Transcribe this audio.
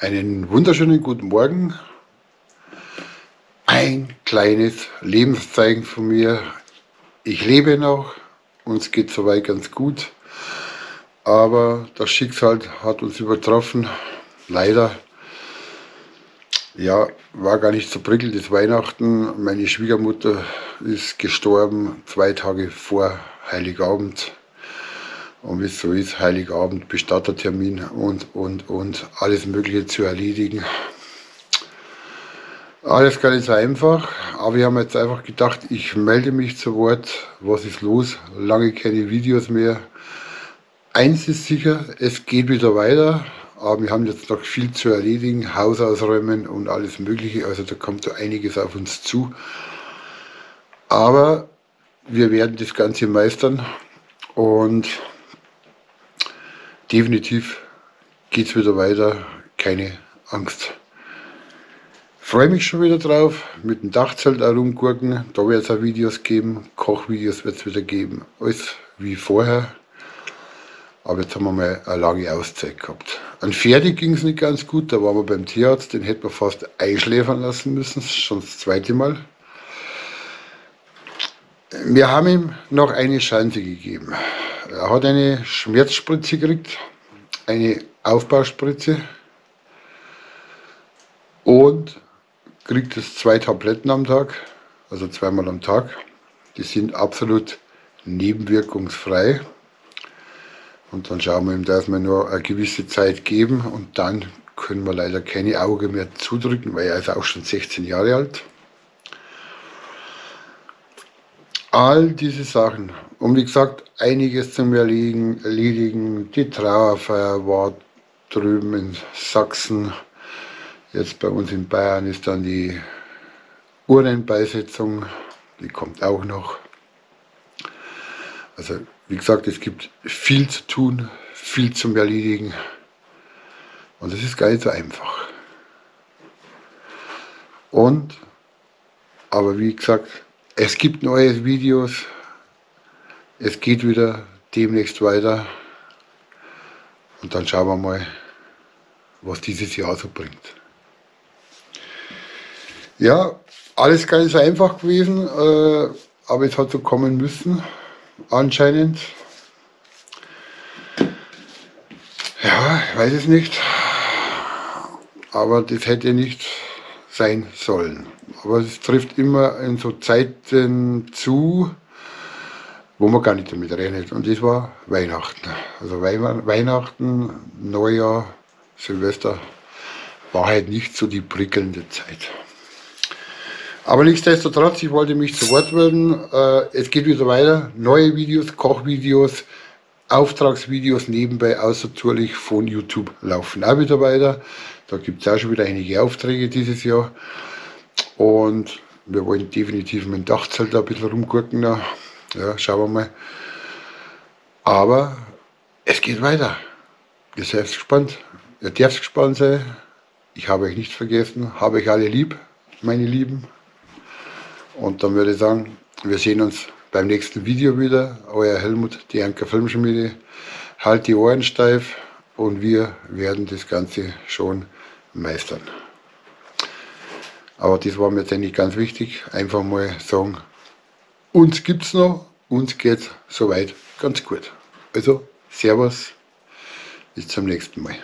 Einen wunderschönen guten Morgen. Ein kleines Lebenszeichen von mir. Ich lebe noch, uns geht soweit ganz gut, aber das Schicksal hat uns übertroffen. Leider. Ja, war gar nicht so prickelnd, das Weihnachten. Meine Schwiegermutter ist gestorben, zwei Tage vor Heiligabend. Und wie es so ist, Heiligabend, Bestattertermin und, und, und alles Mögliche zu erledigen. Alles gar nicht so einfach, aber wir haben jetzt einfach gedacht, ich melde mich zu Wort. Was ist los? Lange keine Videos mehr. Eins ist sicher, es geht wieder weiter, aber wir haben jetzt noch viel zu erledigen, Haus ausräumen und alles Mögliche. Also da kommt so einiges auf uns zu. Aber wir werden das Ganze meistern und definitiv geht es wieder weiter, keine Angst. Freue mich schon wieder drauf, mit dem Dachzelt herumgurken, da wird es auch Videos geben, Kochvideos wird es wieder geben, alles wie vorher. Aber jetzt haben wir mal eine lange Auszeit gehabt. An Pferde ging es nicht ganz gut, da waren wir beim Tierarzt, den hätten wir fast einschläfern lassen müssen, schon das zweite Mal. Wir haben ihm noch eine Chance gegeben. Er hat eine Schmerzspritze gekriegt, eine Aufbauspritze und kriegt es zwei Tabletten am Tag, also zweimal am Tag. Die sind absolut nebenwirkungsfrei. Und dann schauen wir ihm, dass wir nur eine gewisse Zeit geben und dann können wir leider keine Augen mehr zudrücken, weil er ist auch schon 16 Jahre alt. All diese Sachen. Und wie gesagt, einiges zum Erledigen. Die Trauerfeier war drüben in Sachsen. Jetzt bei uns in Bayern ist dann die Urnenbeisetzung. Die kommt auch noch. Also wie gesagt, es gibt viel zu tun, viel zum Erledigen. Und es ist gar nicht so einfach. Und, aber wie gesagt, es gibt neue Videos. Es geht wieder demnächst weiter. Und dann schauen wir mal, was dieses Jahr so bringt. Ja, alles gar nicht so einfach gewesen, äh, aber es hat so kommen müssen, anscheinend. Ja, ich weiß es nicht, aber das hätte nicht sein sollen. Aber es trifft immer in so Zeiten zu, wo man gar nicht damit rechnet. Und das war Weihnachten. Also Weihnachten, Neujahr, Silvester war halt nicht so die prickelnde Zeit. Aber nichtsdestotrotz, ich wollte mich zu Wort melden. Äh, es geht wieder weiter. Neue Videos, Kochvideos, Auftragsvideos nebenbei außertourlich von YouTube laufen auch wieder weiter. Da gibt es auch schon wieder einige Aufträge dieses Jahr. Und wir wollen definitiv mit dem Dachzelt ein bisschen rumgucken. Ja, schauen wir mal. Aber es geht weiter. Ihr seid gespannt. Ihr dürft gespannt sein. Ich habe euch nicht vergessen. Habe euch alle lieb, meine Lieben. Und dann würde ich sagen, wir sehen uns beim nächsten Video wieder. Euer Helmut, die Anker Filmschmiede. Halt die Ohren steif und wir werden das Ganze schon meistern. Aber das war mir jetzt eigentlich ganz wichtig. Einfach mal sagen, uns gibt es noch, uns geht es soweit ganz gut. Also, Servus, bis zum nächsten Mal.